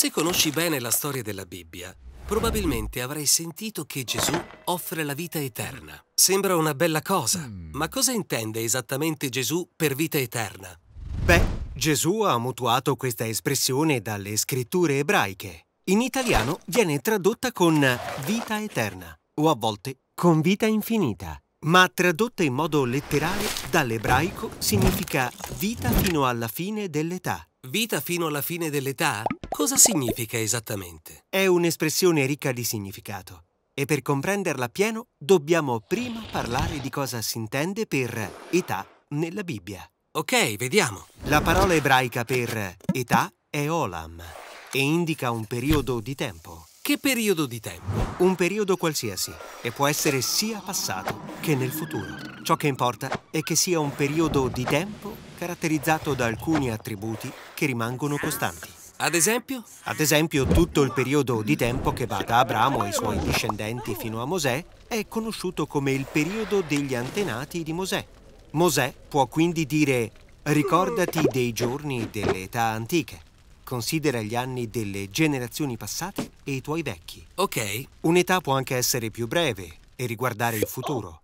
Se conosci bene la storia della Bibbia, probabilmente avrai sentito che Gesù offre la vita eterna. Sembra una bella cosa, ma cosa intende esattamente Gesù per vita eterna? Beh, Gesù ha mutuato questa espressione dalle scritture ebraiche. In italiano viene tradotta con vita eterna o a volte con vita infinita. Ma tradotta in modo letterale dall'ebraico significa vita fino alla fine dell'età. Vita fino alla fine dell'età? Cosa significa esattamente? È un'espressione ricca di significato e per comprenderla pieno dobbiamo prima parlare di cosa si intende per età nella Bibbia. Ok, vediamo. La parola ebraica per età è olam e indica un periodo di tempo. Che periodo di tempo? Un periodo qualsiasi e può essere sia passato che nel futuro. Ciò che importa è che sia un periodo di tempo caratterizzato da alcuni attributi che rimangono costanti. Ad esempio? Ad esempio, tutto il periodo di tempo che va da Abramo e i suoi discendenti fino a Mosè è conosciuto come il periodo degli antenati di Mosè. Mosè può quindi dire ricordati dei giorni delle età antiche. Considera gli anni delle generazioni passate e i tuoi vecchi. Ok. Un'età può anche essere più breve e riguardare il futuro.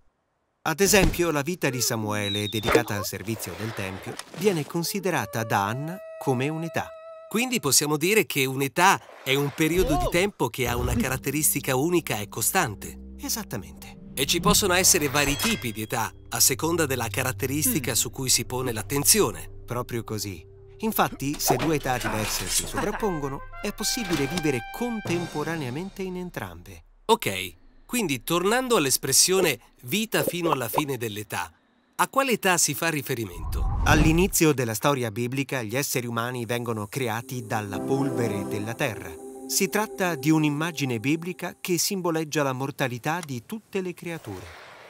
Ad esempio, la vita di Samuele, dedicata al servizio del Tempio, viene considerata da Anna come un'età. Quindi possiamo dire che un'età è un periodo di tempo che ha una caratteristica unica e costante. Esattamente. E ci possono essere vari tipi di età, a seconda della caratteristica su cui si pone l'attenzione. Proprio così. Infatti, se due età diverse si sovrappongono, è possibile vivere contemporaneamente in entrambe. Ok, quindi tornando all'espressione vita fino alla fine dell'età, a quale età si fa riferimento? All'inizio della storia biblica gli esseri umani vengono creati dalla polvere della terra. Si tratta di un'immagine biblica che simboleggia la mortalità di tutte le creature,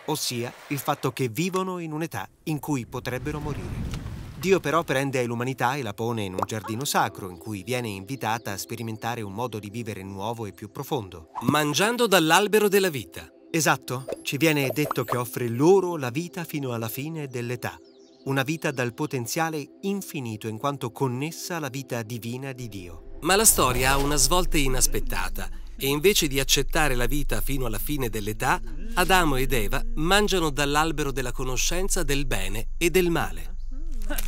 ossia il fatto che vivono in un'età in cui potrebbero morire. Dio però prende l'umanità e la pone in un giardino sacro in cui viene invitata a sperimentare un modo di vivere nuovo e più profondo. Mangiando dall'albero della vita. Esatto, ci viene detto che offre loro la vita fino alla fine dell'età. Una vita dal potenziale infinito in quanto connessa alla vita divina di Dio. Ma la storia ha una svolta inaspettata e invece di accettare la vita fino alla fine dell'età, Adamo ed Eva mangiano dall'albero della conoscenza del bene e del male.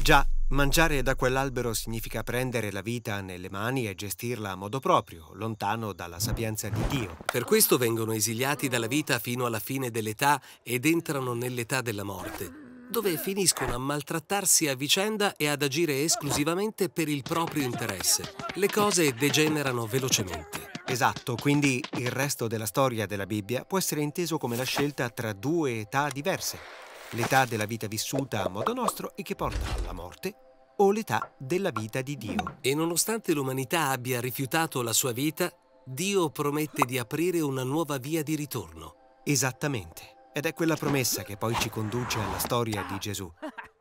Già, mangiare da quell'albero significa prendere la vita nelle mani e gestirla a modo proprio, lontano dalla sapienza di Dio. Per questo vengono esiliati dalla vita fino alla fine dell'età ed entrano nell'età della morte, dove finiscono a maltrattarsi a vicenda e ad agire esclusivamente per il proprio interesse. Le cose degenerano velocemente. Esatto, quindi il resto della storia della Bibbia può essere inteso come la scelta tra due età diverse l'età della vita vissuta a modo nostro e che porta alla morte, o l'età della vita di Dio. E nonostante l'umanità abbia rifiutato la sua vita, Dio promette di aprire una nuova via di ritorno. Esattamente. Ed è quella promessa che poi ci conduce alla storia di Gesù.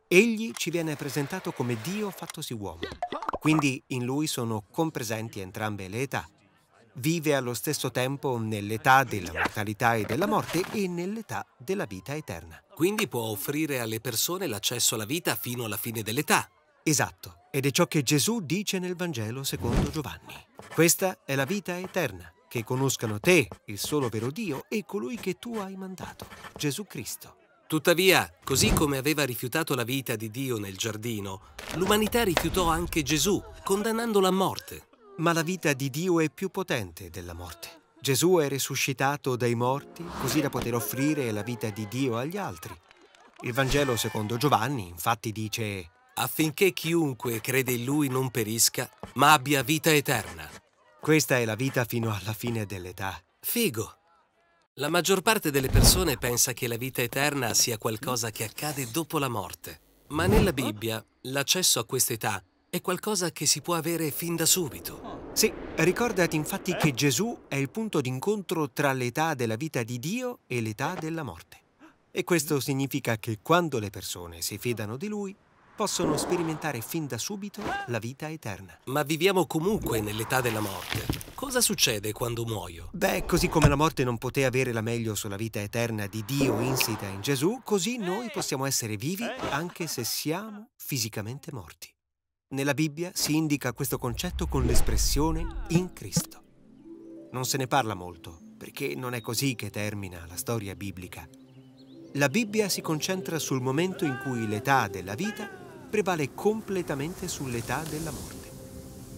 Egli ci viene presentato come Dio fattosi uomo. Quindi in lui sono compresenti entrambe le età vive allo stesso tempo nell'età della mortalità e della morte e nell'età della vita eterna. Quindi può offrire alle persone l'accesso alla vita fino alla fine dell'età. Esatto, ed è ciò che Gesù dice nel Vangelo secondo Giovanni. Questa è la vita eterna, che conoscano te, il solo vero Dio, e colui che tu hai mandato, Gesù Cristo. Tuttavia, così come aveva rifiutato la vita di Dio nel giardino, l'umanità rifiutò anche Gesù, condannandolo a morte. Ma la vita di Dio è più potente della morte. Gesù è risuscitato dai morti così da poter offrire la vita di Dio agli altri. Il Vangelo secondo Giovanni infatti dice affinché chiunque crede in Lui non perisca, ma abbia vita eterna. Questa è la vita fino alla fine dell'età. Figo! La maggior parte delle persone pensa che la vita eterna sia qualcosa che accade dopo la morte. Ma nella Bibbia l'accesso a questa età è qualcosa che si può avere fin da subito. Sì, ricordati infatti che Gesù è il punto d'incontro tra l'età della vita di Dio e l'età della morte. E questo significa che quando le persone si fidano di Lui, possono sperimentare fin da subito la vita eterna. Ma viviamo comunque nell'età della morte. Cosa succede quando muoio? Beh, così come la morte non poté avere la meglio sulla vita eterna di Dio insita in Gesù, così noi possiamo essere vivi anche se siamo fisicamente morti. Nella Bibbia si indica questo concetto con l'espressione in Cristo. Non se ne parla molto, perché non è così che termina la storia biblica. La Bibbia si concentra sul momento in cui l'età della vita prevale completamente sull'età della morte.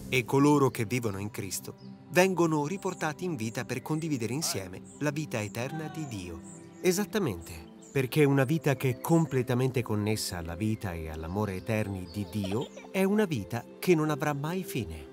E coloro che vivono in Cristo vengono riportati in vita per condividere insieme la vita eterna di Dio. Esattamente, perché una vita che è completamente connessa alla vita e all'amore eterni di Dio è una vita che non avrà mai fine.